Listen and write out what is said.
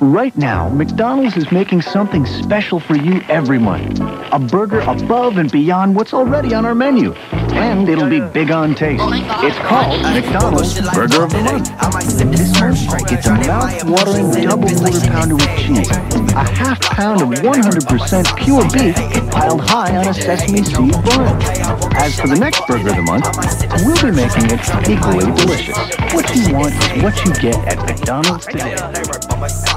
Right now, McDonald's is making something special for you every month. A burger above and beyond what's already on our menu. And it'll be big on taste. It's called McDonald's Burger of the Month. This month, it's a mouth-watering double quarter pounder with cheese, a half pound of 100% pure beef piled high on a sesame seed bun. As for the next Burger of the Month, we'll be making it equally delicious. What you want is what you get at McDonald's today.